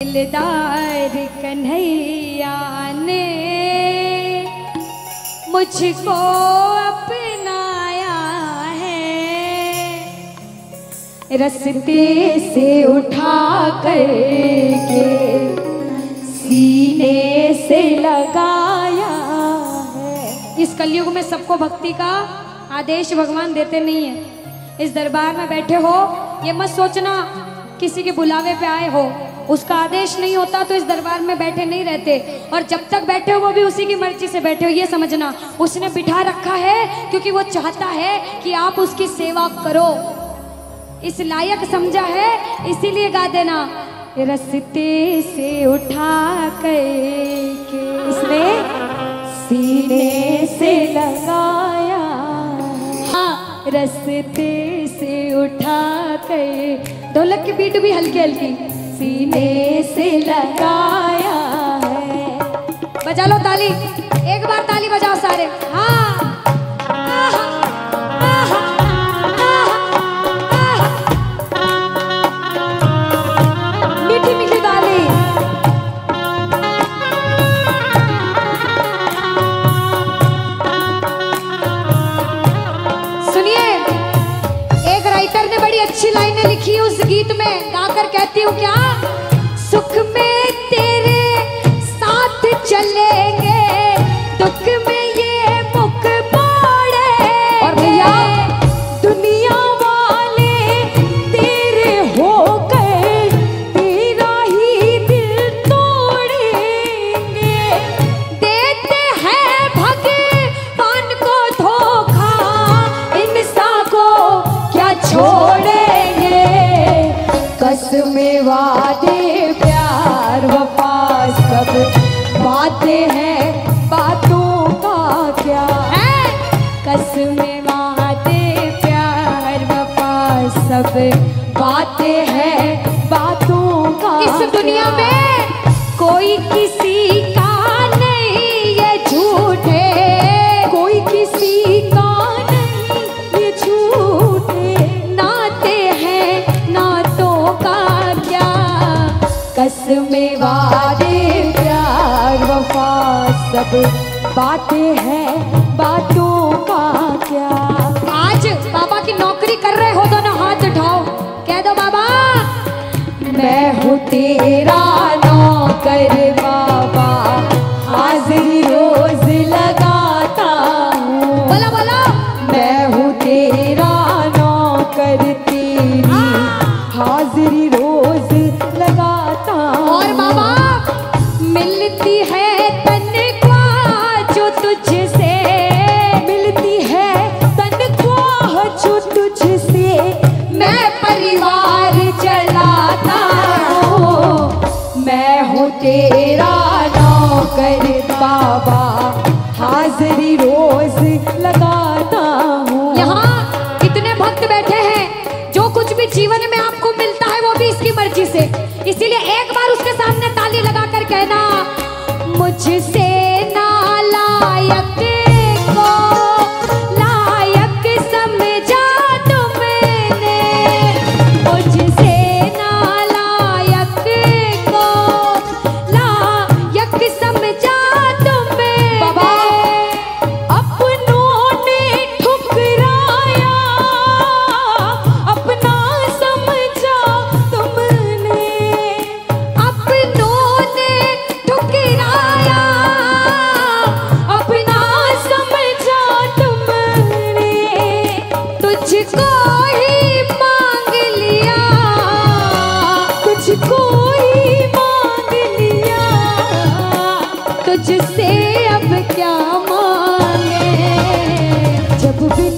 दिलदार कन्हैया ने मुझको अपनाया है। रस्ते से उठा करके, सीने से लगाया है। इस कलयुग में सबको भक्ति का आदेश भगवान देते नहीं है। इस दरबार में बैठे हो, ये मत सोचना, किसी के बुलावे पे आए हो। उसका आदेश नहीं होता तो इस दरबार में बैठे नहीं रहते। और जब तक बैठे हो, वो भी उसी की मर्ज़ी से बैठे हो, ये समझना। उसने बिठा रखा है क्योंकि वो चाहता है कि आप उसकी सेवा करो। इस लायक समझा है, इसीलिए गा देना। रस्ते से उठा के इसने सीने से लगाया? हाँ रस्ते से उठा के। ढोलक की बीट भी हल्की हल्की सीने से लगाया है। बजा लो ताली। एक बार ताली बजाओ सारे। हाँ। अच्छी लाइनें लिखी उस गीत में। गाकर कहती हूँ, क्या कसमें वादे प्यार वफा सब। बातें हैं बातों का क्या? है। कसमें वादे प्यार वफा सब। बातें हैं बातों का इस दुनिया में कोई किसी सब बातें हैं बातों का क्या? आज बाबा की नौकरी कर रहे हो दोनों हाथ उठाओ। कह दो बाबा। मैं हूँ तेरा नौकर बाबा हाजिरी रोज लगाता हूँ। बोला बोला। मैं हूँ तेरा नौकर तेरी हाजिरी नौकर बाबा, हाजरी रोज लगाता हूँ। यहाँ इतने भक्त बैठे हैं, जो कुछ भी जीवन में आपको मिलता है वो भी इसकी मर्ज़ी से। इसीलिए एक बार उसके सामने ताली लगा कर कहना, मुझसे नालायक को तुझसे अब क्या मांगे? जब बिन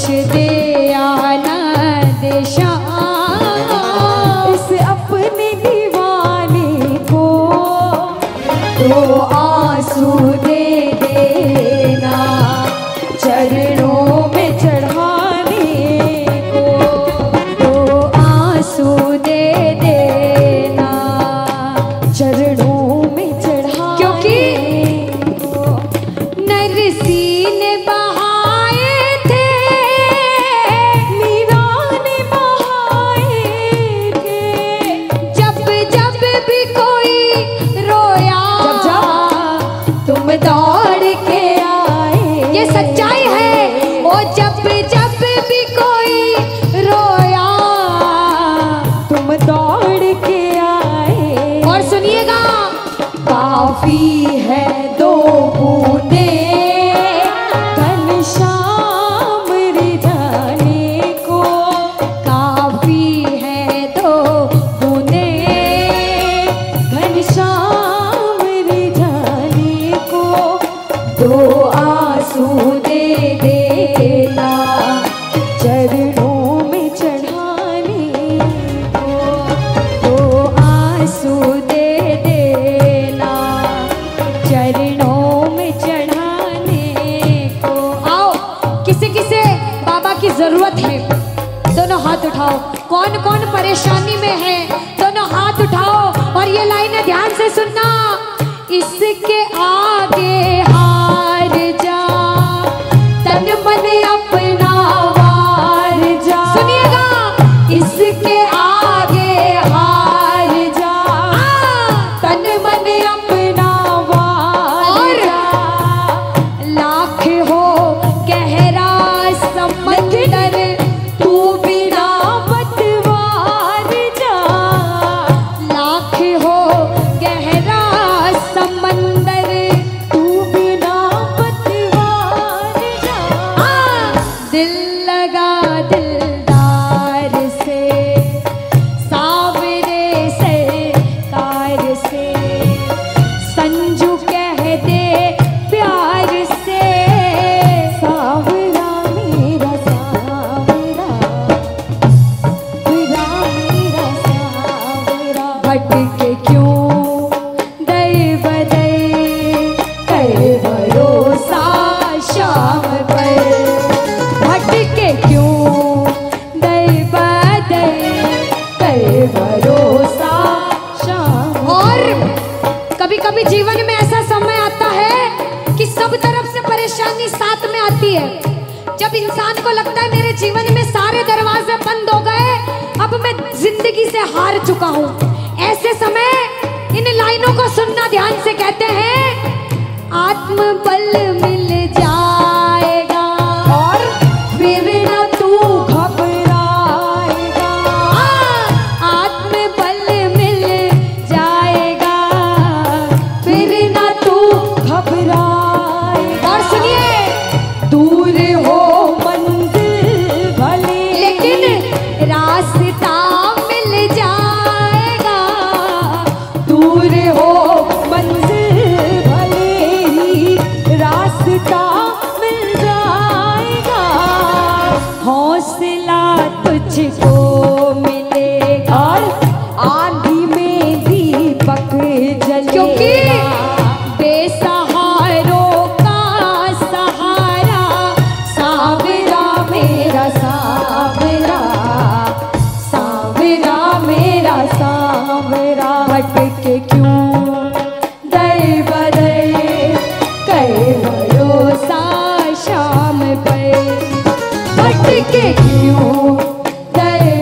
कुछ दे परेशानी में है। दोनों हाथ उठाओ और ये लाइनें ध्यान से सुनना। इसके आगे हार जा। तन मन अपना वार जा। सुनिएगा। इसके आगे हार जा। तन मन अपना वार जा। लाख हो कहे परेशानी साथ में आती है। जब इंसान को लगता है मेरे जीवन में सारे दरवाजे बंद हो गए, अब मैं ज़िंदगी से हार चुका हूँ। ऐसे समय इन लाइनों को सुनना ध्यान से कहते हैं, आत्मबल मिल जा मुझको मिलेगा। आंधी में दीपक जल क्योंकि बेसहारों का सहारा सावरा मेरा सावरा सावरा मेरा सावरा। भटके क्यों? के क्यों? Yeah.